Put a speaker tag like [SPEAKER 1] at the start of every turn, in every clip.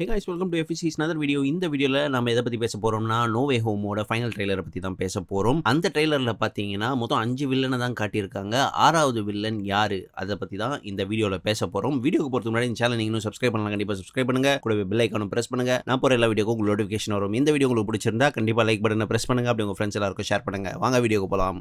[SPEAKER 1] Hey guys welcome to எஃபிசிஸ் another video இந்த வீடியோவில் நம்ம எதை பற்றி பேச போகிறோம்னா நோவே ஹோமோட ஃபைனல் ட்ரெய்லரை பற்றி தான் பேச போகிறோம் அந்த ட்ரெய்லரில் பார்த்தீங்கன்னா மொத்தம் அஞ்சு வில்லனை தான் காட்டியிருக்காங்க. ஆறாவது வில்லன் யார்? அதை பற்றி தான் இந்த வீடியோவில் பேச போகிறோம் வீடியோக்கு போகிறதுக்கு முன்னாடி இந்த சேனல் நீங்களும் சப்ஸ்கிரைப் பண்ணலாம். கண்டிப்பாக சப்ஸ்கிரைப் பண்ணுங்கள் கூடவே பெல் ஐக்கானும் ப்ரெஸ் பண்ணுங்கள் நான் போகிற எல்லா வீடியோக்கும் உங்களுக்கு நோட்டிஃபிகேஷன் வரும். இந்த வீடியோ உங்களுக்கு பிடிச்சிருந்தா கண்டிப்பாக லைக் பட்டனை ப்ரெஸ் பண்ணுங்க. அப்படி உங்கள் ஃப்ரெண்ட்ஸ் எல்லாருக்கும் ஷேர் பண்ணுங்க. வாங்க வீடியோக்கு போகலாம்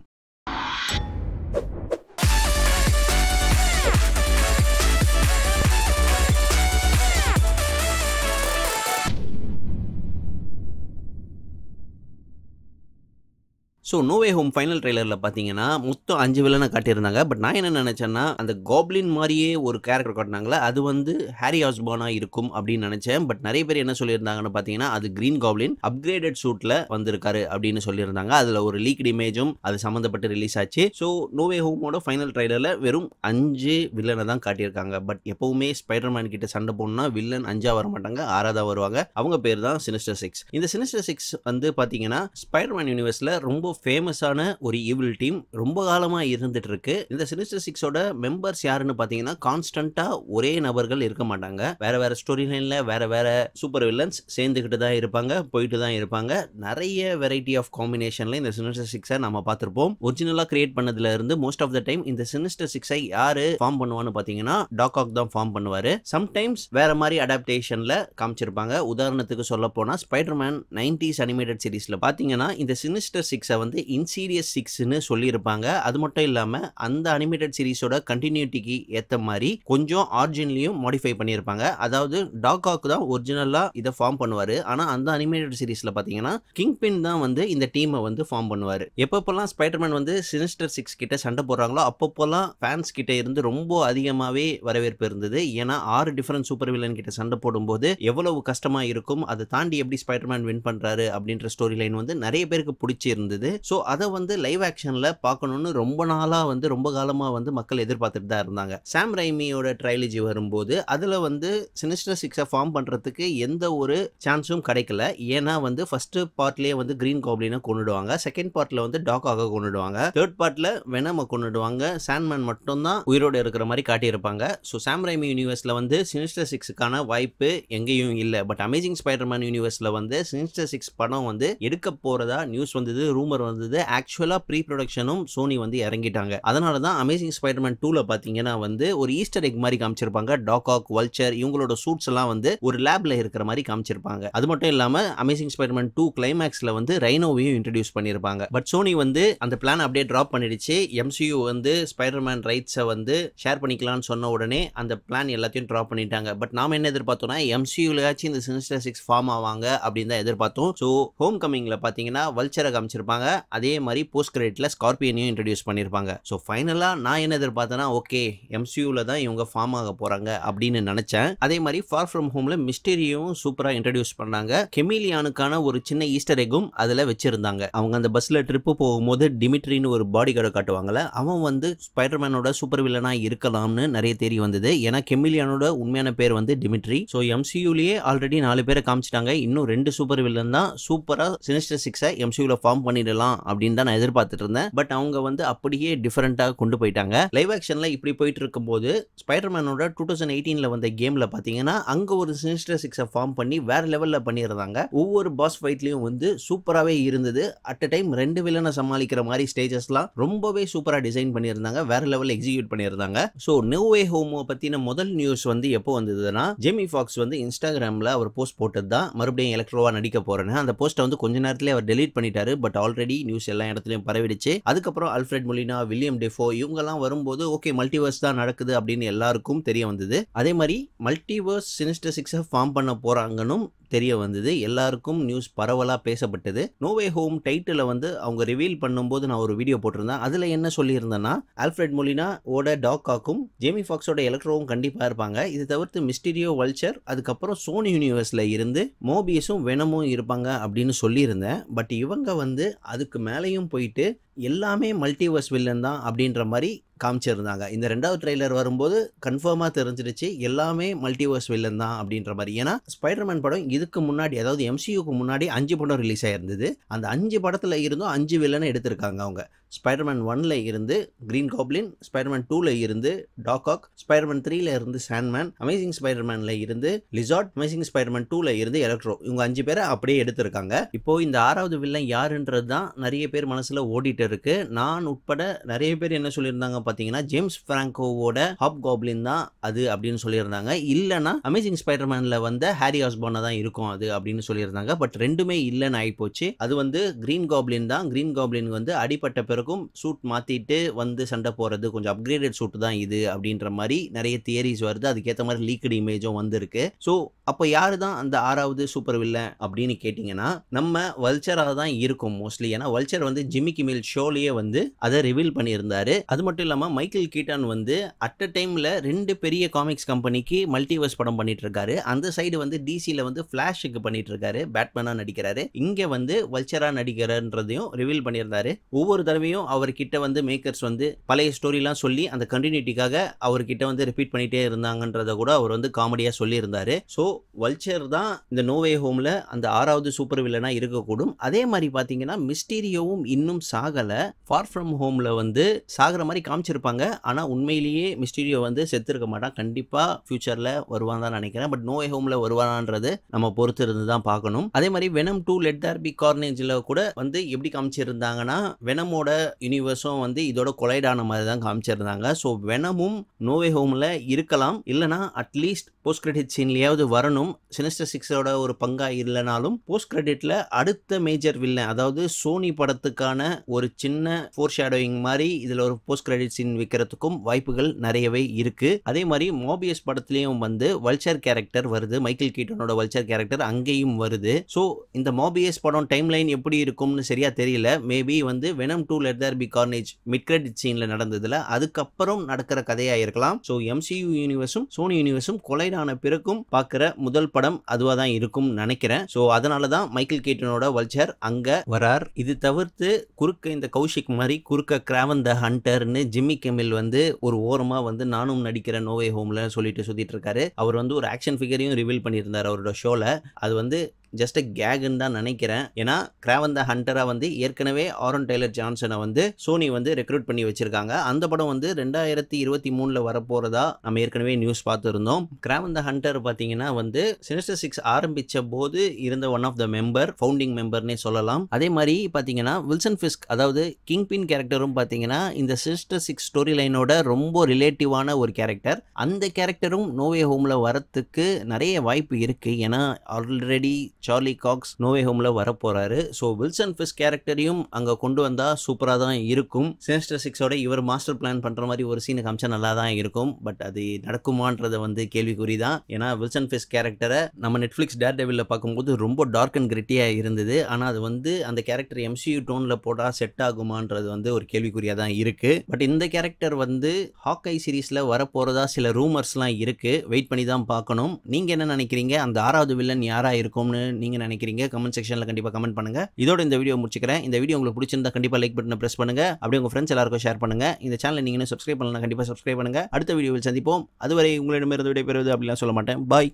[SPEAKER 1] ஸோ நோவே ஹோம் ஃபைனல் ட்ரெய்லரில் பார்த்தீங்கன்னா மொத்தம் அஞ்சு வில்லனை காட்டியிருந்தாங்க. பட் நான் என்ன நினச்சேன்னா அந்த காப்ளின் மாதிரியே ஒரு கேரக்டர் காட்டினாங்களே அது வந்து ஹாரி ஆஸ்பானா இருக்கும் அப்படின்னு நினச்சேன். பட் நிறைய பேர் என்ன சொல்லியிருந்தாங்கன்னு பார்த்தீங்கன்னா அது க்ரீன் காப்ளின் அப்கிரேடட் சூட்டில் வந்திருக்காரு அப்படின்னு சொல்லியிருந்தாங்க. அதில் ஒரு லீக்ட் இமேஜும் அது சம்மந்தப்பட்டு ரிலீஸ் ஆச்சு. ஸோ நோவே ஹோமோட ஃபைனல் ட்ரெய்லரில் வெறும் அஞ்சு வில்லனை தான் காட்டியிருக்காங்க. பட் எப்பவுமே ஸ்பைடர்மேன் கிட்ட சண்டை போடணும்னா வில்லன் அஞ்சா வர மாட்டாங்க ஆறாவதா வருவாங்க. அவங்க பேர் தான் சினிஸ்டர் சிக்ஸ் இந்த சினிஸ்டர் சிக்ஸ் வந்து பார்த்தீங்கன்னா ஸ்பைடர்மேன் யூனிவர்ஸில் ரொம்ப ஃபேமஸான ஒரு ஈவில் டீம் ரொம்ப காலமாக இருந்துட்டு இருக்கு இந்த சினிஸ்டர் சிக்ஸோட மெம்பர்ஸ் யாருன்னு பார்த்தீங்கன்னா கான்ஸ்டண்ட்டாக ஒரே நபர்கள் இருக்க மாட்டாங்க. வேற வேற ஸ்டோரி லைனில் வேற வேற சூப்பர் வில்லன்ஸ் சேர்ந்துக்கிட்டு தான் இருப்பாங்க போயிட்டு தான் இருப்பாங்க. நிறைய வெரைட்டி ஆஃப் காம்பினேஷனில் இந்த சினிஸ்டர் சிக்ஸை நம்ம பார்த்துருப்போம் ஒரிஜினலாக கிரியேட் பண்ணதுல இருந்து மோஸ்ட் ஆஃப் த டைம் இந்த சினிஸ்டர் சிக்ஸை யாரு ஃபார்ம் பண்ணுவான்னு பார்த்தீங்கன்னா டாகாக் தான் ஃபார்ம் பண்ணுவார். சம்டைம்ஸ் வேற மாதிரி அடாப்டேஷனில் காமிச்சிருப்பாங்க. உதாரணத்துக்கு சொல்ல போனால் ஸ்பைடர்மேன் நைன்டிஸ் அனிமேட்டட் சீரீஸில் பார்த்தீங்கன்னா இந்த சினிஸ்டர் சிக்ஸை வந்து வந்து இன்சீரியஸ் சிக்ஸ்னு சொல்லியிருப்பாங்க. அது மட்டும் இல்லாமல் அந்த அனிமேட்டட் சீரிஸோட கண்டினியூட்டிக்கு ஏற்ற மாதிரி கொஞ்சம் ஆர்ஜின்லையும் மாடிஃபை பண்ணியிருப்பாங்க. அதாவது டாக்காக்கு தான் ஒரிஜினலாக இதை ஃபார்ம் பண்ணுவார். ஆனால் அந்த அனிமேட்டட் சீரிஸில் பார்த்தீங்கன்னா கிங் பின் தான் வந்து இந்த டீமை வந்து ஃபார்ம் பண்ணுவார். எப்பப்போல்லாம் ஸ்பைடர்மேன் வந்து சினிஸ்டர் சிக்ஸ் கிட்ட சண்டை போடுறாங்களோ அப்பப்போல்லாம் ஃபேன்ஸ் கிட்ட இருந்து ரொம்ப அதிகமாகவே வரவேற்பு இருந்தது. ஏன்னா ஆறு டிஃப்ரெண்ட் சூப்பர் வில்லன் கிட்ட சண்டை போடும்போது எவ்வளவு கஷ்டமாக இருக்கும் அதை தாண்டி எப்படி ஸ்பைடர்மேன் வின் பண்ணுறாரு அப்படின்ற ஸ்டோரி லைன் வந்து நிறைய பேருக்கு பிடிச்சி இருந்தது ஸோ அதை வந்து லைவ் ஆக்ஷனில் பார்க்கணுன்னு ரொம்ப நாளாக வந்து ரொம்ப காலமாக வந்து மக்கள் எதிர்பார்த்துட்டு தான் இருந்தாங்க. சாம் ரைமியோட ட்ரைலஜி வரும்போது அதில் வந்து சினிஸ்டர் சிக்ஸை ஃபார்ம் பண்ணுறதுக்கு எந்த ஒரு சான்ஸும் கிடைக்கல. ஏன்னா வந்து ஃபர்ஸ்ட் பார்ட்லேயே வந்து கிரீன் காப்ளினை கொண்டுடுவாங்க செகண்ட் பார்ட்டில் வந்து டாக்காக கொண்டுடுவாங்க தேர்ட் பார்ட்டில் வெனமை கொண்டுடுவாங்க சாண்ட்மேன் மட்டும்தான் உயிரோடு இருக்கிற மாதிரி காட்டியிருப்பாங்க. ஸோ சாம் ரைமி யூனிவர்ஸில் வந்து சினிஸ்டர் சிக்ஸுக்கான வாய்ப்பு எங்கேயும் இல்லை. பட் அமேசிங் ஸ்பைடர்மேன் யூனிவர்ஸில் வந்து சினிஸ்டர் சிக்ஸ் படம் வந்து எடுக்க போகிறதா நியூஸ் வந்தது ரூமர் வந்தது. ஆக்சுவலாக ப்ரீ ப்ரொடக்ஷனும் சோனி வந்து இறங்கிட்டாங்க. அதனால தான் அமேசிங் ஸ்பைடர்மேன் டூவில் பார்த்தீங்கன்னா வந்து ஒரு ஈஸ்டர் எக் மாதிரி காமிச்சிருப்பாங்க. டாகாக் வல்ச்சர் இவங்களோட சூட்ஸ் எல்லாம் வந்து ஒரு லேப்ல இருக்கிற மாதிரி காமிச்சிருப்பாங்க. அது மட்டும் இல்லாமல் அமேசிங் ஸ்பைடர்மேன் டூ கிளைமேக்ஸில் வந்து ரைனோவையும் இன்ட்ரடியூஸ் பண்ணியிருப்பாங்க பட் சோனி வந்து அந்த பிளான் அப்படியே ட்ராப் பண்ணிடுச்சு. எம்சியூ வந்து ஸ்பைடர்மேன் ரைட்ஸை வந்து ஷேர் பண்ணிக்கலாம்னு சொன்ன உடனே அந்த பிளான் எல்லாத்தையும் ட்ராப் பண்ணிட்டாங்க. பட் நாம என்ன எதிர்பார்த்தோம்னா எம்சியூலயாச்சும் இந்த சினிஸ்டர் சிக்ஸ் ஃபார்ம் ஆவாங்க அப்படின்னு தான் எதிர்பார்த்தோம். ஸோ ஹோம் கமிங்கில் பார்த்தீங்கன்னா வல்ச்சரை காமிச்சிருப்பாங்க. அதே மாதிரி போஸ்ட் கிரெடிட்ல ஸ்கார்பியனையும் இன்ட்ரடியூஸ் பண்ணியிருப்பாங்க ஸோ ஃபைனலாக நான் என்ன எதிர்பார்த்தேன்னா ஓகே எம்சியூவில் தான் இவங்க ஃபார்ம் ஆக போகிறாங்க அப்படின்னு நினச்சேன். அதே மாதிரி ஃபார் ஃப்ரம் ஹோமில் மிஸ்டீரியும் சூப்பராக இன்ட்ரடியூஸ் பண்ணாங்க. கெமிலியானுக்கான ஒரு சின்ன ஈஸ்டர் எக்கும் அதில் வச்சிருந்தாங்க. அவங்க அந்த பஸ்ஸில் ட்ரிப்பு போகும்போது டிமிட்ரின்னு ஒரு பாடி கார்டை காட்டுவாங்கல்ல அவன் வந்து ஸ்பைடர்மேனோட சூப்பர் வில்லனாக இருக்கலாம்னு நிறைய தேடி வந்தது. ஏன்னா கெமிலியானோட உண்மையான பேர் வந்து டிமிட்ரி ஸோ எம்சியூலேயே ஆல்ரெடி நாலு பேரை காமிச்சிட்டாங்க. இன்னும் ரெண்டு சூப்பர் வில்லன் தான் சூப்பராக சினிஸ்டர் சிக்ஸை எம்சியூவில் ஃபார்ம் பண்ணிடலாம். அப்படின்னு தான் நான் எதிர்பார்த்துட்டு இருந்தேன். பட் அவங்க வந்து அப்படியே டிஃப்ரெண்ட்டாக கொண்டு போயிட்டாங்க. லைவ் ஆக்ஷனில் இப்படி போயிட்டு இருக்கும்போது ஸ்பைடர்மேனோட டூ தௌசண்ட் எயிட்டீனில் வந்த கேமில் பார்த்தீங்கன்னா அங்கே ஒரு சினிஸ்டர் சிக்ஸை ஃபார்ம் பண்ணி வேற லெவலில் பண்ணியிருந்தாங்க. ஒவ்வொரு பாஸ் ஃபைட்லையும் வந்து சூப்பராகவே இருந்தது. அட் அ டைம் ரெண்டு வில்லனை சமாளிக்கிற மாதிரி ஸ்டேஜஸ்லாம் ரொம்பவே சூப்பராக டிசைன் பண்ணியிருந்தாங்க. வேற லெவலில் எக்ஸிக்யூட் பண்ணியிருந்தாங்க. ஸோ நோவே ஹோமோ பற்றின முதல் நியூஸ் வந்து எப்போ வந்ததுன்னா ஜெமி ஃபாக்ஸ் வந்து இன்ஸ்டாகிராமில் அவர் போஸ்ட் போட்டது தான் மறுபடியும் எலக்ட்ரோவா நடிக்க போகிறேன்னு அந்த போஸ்ட்டை வந்து கொஞ்ச நேரத்திலே அவர் டெலீட் பண்ணிட்டாரு. பட் ஆல்ரெடி நியூஸ் எல்லா இடத்துலையும் பரவிடுச்சு. அதுக்கப்புறம் அல்ஃபிரட் மொலினா வில்லியம் டெஃபோ இவங்கெல்லாம் வரும்போது ஓகே மல்டிவர்ஸ் தான் நடக்குது அப்படின்னு எல்லாருக்கும் தெரிய வந்தது. அதே மாதிரி மல்டிவர்ஸ் சினிஸ்டர் சிக்ஸை ஃபார்ம் பண்ண போகிறாங்கன்னு தெரிய வந்தது. எல்லாருக்கும் நியூஸ் பரவலாக பேசப்பட்டது. நோவே ஹோம் டைட்டில் வந்து அவங்க ரிவீல் பண்ணும்போது நான் ஒரு வீடியோ போட்டிருந்தேன். அதில் என்ன சொல்லியிருந்தேன்னா ஆல்ஃபிரட் மொலினா ஓட டாக்காக்கும் ஜேமி ஃபாக்ஸோட எலக்ட்ரோவும் கண்டிப்பாக இருப்பாங்க. இது தவிர்த்து மிஸ்டீரியோ வல்ச்சர் அதுக்கப்புறம் சோனி யூனிவர்ஸில் இருந்து மோபியஸும் வெனமும் இருப்பாங்க அப்படின்னு சொல்லியிருந்தேன். பட் இவங்க வந்து அதுக்கு மேலேயும் போயிட்டு எல்லாமே மல்டிவர்ஸ் வில்லன் தான் அப்படின்ற மாதிரி காமிச்சிருந்தாங்க. இந்த ரெண்டாவது ட்ரெய்லர் வரும்போது கன்ஃபார்மாக தெரிஞ்சிருச்சு எல்லாமே மல்டிவர்ஸ் வில்லன் தான் அப்படின்ற மாதிரி. ஏன்னா ஸ்பைடர்மேன் படம் இதுக்கு முன்னாடி அதாவது எம்சியூக்கு முன்னாடி அஞ்சு படம் ரிலீஸ் ஆயிருந்தது. அந்த அஞ்சு படத்தில் இருந்தும் அஞ்சு வில்லனை எடுத்திருக்காங்க அவங்க. ஸ்பைடர்மேன் ஒன்ல இருந்து கிரீன் காப்ளின் ஸ்பைடர்மேன் டூல இருந்து டாகாக் ஸ்பைடர்மேன் த்ரீல இருந்து சாண்ட்மேன் அமேசிங் ஸ்பைடர்மேன்ல இருந்து லிசார்ட் அமேசிங் ஸ்பைடர்மேன் டூல இருந்து எலக்ட்ரோ இவங்க அஞ்சு பேரை அப்படியே எடுத்திருக்காங்க. இப்போ இந்த ஆறாவது வில்லன் யாருன்றது தான் நிறைய பேர் மனசுல ஓடிட்டு இருக்கு. நான் உட்பட நிறைய பேர் என்ன சொல்லியிருந்தாங்க பார்த்தீங்கன்னா ஜேம்ஸ் பிராங்கோவோட ஹாப் காப்ளின் தான் அது அப்படின்னு சொல்லியிருந்தாங்க. இல்லைன்னா அமேசிங் ஸ்பைடர்மேனில் வந்த ஹாரி ஹாஸ்பானா தான் இருக்கும் அது அப்படின்னு சொல்லியிருந்தாங்க. பட் ரெண்டுமே இல்லைன்னு ஆகிப்போச்சு அது வந்து கிரீன் காப்ளின் தான். கிரீன் காப்ளின் வந்து அடிப்பட்ட பிறகும் சூட் மாற்றிட்டு வந்து சண்டை போகிறது கொஞ்சம் அப்கிரேடட் சூட் தான் இது அப்படின்ற மாதிரி நிறைய தியரிஸ் வருது. அதுக்கேற்ற மாதிரி லீக்கடு இமேஜும் வந்திருக்கு. ஸோ அப்போ யார் தான் அந்த ஆறாவது சூப்பர் வில்லன் அப்படின்னு கேட்டிங்கன்னா நம்ம வல்ச்சராக தான் இருக்கும் மோஸ்ட்லி ஏன்னா வல்ச்சர் வந்து ஜிம்மி கிமில் ஷோலேயே வந்து அதை ரிவீல் பண்ணியிருந்தாரு. அது மட்டும் இல்லாமல் மைக்கேல் கீட்டான் வந்து அட் அ டைமில் ரெண்டு பெரிய காமிக்ஸ் கம்பெனிக்கு மல்டிவர்ஸ் படம் பண்ணிட்டு இருக்காரு அந்த சைடு வந்து டிசியில் வந்து ஃப்ளாஷுக்கு பண்ணிட்டு இருக்காரு பேட்மேனாக நடிக்கிறாரு. இங்கே வந்து வல்ச்சராக நடிக்கிறன்றதையும் ரிவீல் பண்ணியிருந்தாரு. ஒவ்வொரு தடவையும் அவர்கிட்ட வந்து மேக்கர்ஸ் வந்து பழைய ஸ்டோரிலாம் சொல்லி அந்த கண்டினியூட்டிக்காக அவர்கிட்ட வந்து ரிப்பீட் பண்ணிகிட்டே இருந்தாங்கன்றத கூட அவர் வந்து காமெடியாக சொல்லியிருந்தாரு. ஸோ வல்ச்சர் தான் இந்த நோவே ஹோமில் அந்த ஆறாவது சூப்பர் வில்லனாக இருக்கக்கூடும். அதே மாதிரி பார்த்தீங்கன்னா மிஸ்டீரியோவும் இன்னும் சாகலை. ஃபார் ஃப்ரம் ஹோமில் வந்து சாகிற மாதிரி காமிச்சிருப்பாங்க ஆனால் உண்மையிலேயே மிஸ்டீரியோ வந்து செத்துருக்க மாட்டான். கண்டிப்பாக ஃபியூச்சரில் வருவான் தான் நினைக்கிறேன். பட் நோவே ஹோமில் வருவானான்றது நம்ம பொறுத்து இருந்து தான் பார்க்கணும். அதே மாதிரி Venom two let there be கார்னேஜில் கூட வந்து எப்படி காமிச்சிருந்தாங்கன்னா வெனமோட யூனிவர்ஸும் வந்து இதோட கொலைடான மாதிரி தான் காமிச்சிருந்தாங்க. ஸோ வெனமும் நோவே ஹோமில் இருக்கலாம். இல்லைனா அட்லீஸ்ட் போஸ்ட் கிரெடிட் சீன்லேயாவது வரணும். சினிஸ்டர் சிக்ஸோட ஒரு பங்கா இல்லைனாலும் போஸ்ட் கிரெடிட்ல அடுத்த மேஜர் வில்லன் அதாவது சோனி படத்துக்கான ஒரு சின்ன ஃபோர் ஷேடோயிங் மாதிரி இதில் ஒரு போஸ்ட் கிரெடிட் சீன் வைக்கிறதுக்கும் வாய்ப்புகள் நிறையவே இருக்கு. அதே மாதிரி மோபியஸ் படத்துலையும் வந்து வல்ச்சர் கேரக்டர் வருது. மைக்கேல் கீட்டனோட வல்ச்சர் கேரக்டர் அங்கேயும் வருது. ஸோ இந்த மோபியஸ் படம் டைம் லைன் எப்படி இருக்கும்னு சரியா தெரியல. மேபி வந்து Venom two let there be Carnage mid credit சீன்ல நடந்ததுல அதுக்கப்புறம் நடக்கிற கதையா இருக்கலாம். ஸோ எம்சியூ யூனிவர்ஸும் சோனி யூனிவர்ஸும் கொலைடான பிறகும் பார்க்குற முதல் படம் அதுவாக தான் இருக்கும் நினைக்கிறேன். ஸோ அதனால தான் மைக்கேல் கீட்டனோட வல்ச்சர் அங்கே வரார். இது தவிர்த்து குறுக்க இந்த கௌஷிக் மாதிரி குறுக்க கிராவன் த ஹண்டர்னு ஜிம் ஜிம்மி கெமில் வந்து ஒரு ஓரமாக வந்து நானும் நடிக்கிற நோவே ஹோம்ல சொல்லிட்டு சுத்திட்டு இருக்காரு. அவர் வந்து ஒரு ஆக்ஷன் ஃபிகரையும் ரிவீல் பண்ணியிருந்தார் அவரோட ஷோல. அது வந்து ஜஸ்ட் கேகுன்னு தான் நினைக்கிறேன். ஏன்னா கிராவன் த ஹண்டரா வந்து ஏற்கனவே ஆரன் டெய்லர் ஜான்சனை வந்து சோனி வந்து ரெக்ரூட் பண்ணி வச்சிருக்காங்க. அந்த படம் வந்து ரெண்டாயிரத்தி இருபத்தி மூணில் வரப்போகிறதா நம்ம ஏற்கனவே நியூஸ் பார்த்துருந்தோம். கிராவன் த ஹண்டர் பார்த்தீங்கன்னா வந்து சினிஸ்டர் சிக்ஸ் ஆரம்பிச்ச போது இருந்த one of the member founding மெம்பர்னே சொல்லலாம். அதே மாதிரி பார்த்தீங்கன்னா வில்சன் ஃபிஸ்க் அதாவது கிங் பின் கேரக்டரும் பார்த்தீங்கன்னா இந்த சினிஸ்டர் சிக்ஸ் ஸ்டோரி லைனோட ரொம்ப ரிலேட்டிவான ஒரு கேரக்டர் அந்த கேரக்டரும் நோவே ஹோமில் வரத்துக்கு நிறைய வாய்ப்பு இருக்குது ஏன்னா ஆல்ரெடி சார்லி காக்ஸ் நோவே ஹோம்ல வரப்போறாரு. ஸோ வில்சன் ஃபிஸ் கேரக்டரையும் அங்க கொண்டு வந்தா சூப்பரா தான் இருக்கும். சினிஸ்டர் சிக்ஸோட இவர் மாஸ்டர் பிளான் பண்ற மாதிரி ஒரு சீனை காமிச்சா நல்லா தான் இருக்கும். பட் அது நடக்குமான்றத வந்து கேள்விக்குறி தான். ஏன்னா வில்சன் ஃபிஸ் கேரக்டரை நம்ம நெட்ஃபிளிக்ஸ் டேர் டெவில்ல பார்க்கும்போது ரொம்ப டார்க் அண்ட் கிரிட்டியா இருந்தது. ஆனா அது வந்து அந்த கேரக்டர் எம்சியூ டோன்ல போட்டா செட் ஆகுமான்றது வந்து ஒரு கேள்விக்குறியா தான் இருக்கு. பட் இந்த கேரக்டர் வந்து ஹாக்கை சீரீஸ்ல வரப்போறதா சில ரூமர்ஸ்லாம் இருக்கு. வெயிட் பண்ணி தான் பார்க்கணும். நீங்க என்ன நினைக்கிறீங்க? அந்த ஆறாவது வில்லன் யாரா இருக்கும்னு நீங்கள் நினைக்கிறீங்க கமெண்ட் செக்ஷனில் கண்டிப்பாக கமெண்ட் பண்ணுங்கள் இதோட இந்த வீடியோ முடிச்சுக்கிறேன். இந்த வீடியோ உங்களுக்கு பிடிச்சிருந்தா கண்டிப்பாக லைக் பட்டனை பிரஸ் பண்ணுங்க. அப்படியே உங்கள் ஃப்ரெண்ட்ஸ் எல்லாருக்கும் ஷேர் பண்ணுங்கள் இந்த சேனலை நீங்கள் சப்ஸ்கிரைப் பண்ணலாம் கண்டிப்பாக சப்ஸ்கிரைப் பண்ணுங்கள் அடுத்த வீடியோவில் சந்திப்போம். அதுவரை உங்களிடமிருந்து விடைபெறுவது அப்படிலாம் சொல்ல மாட்டேன். பாய்